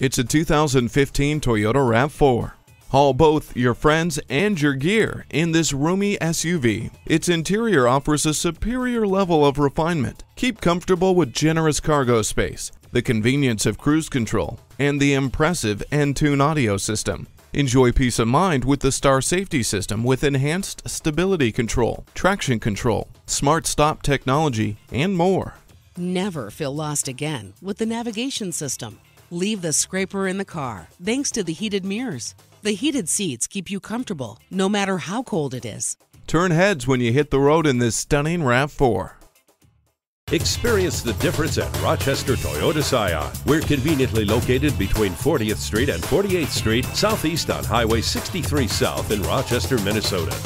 It's a 2015 Toyota RAV4. Haul both your friends and your gear in this roomy SUV. Its interior offers a superior level of refinement. Keep comfortable with generous cargo space, the convenience of cruise control, and the impressive Entune audio system. Enjoy peace of mind with the Star Safety System with enhanced stability control, traction control, smart stop technology, and more. Never feel lost again with the navigation system. Leave the scraper in the car thanks to the heated mirrors. The heated seats keep you comfortable no matter how cold it is. Turn heads when you hit the road in this stunning RAV4. Experience the difference at Rochester Toyota Scion. We're conveniently located between 40th Street and 48th Street, southeast on Highway 63 South in Rochester, Minnesota.